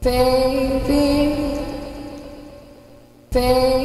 baby, baby.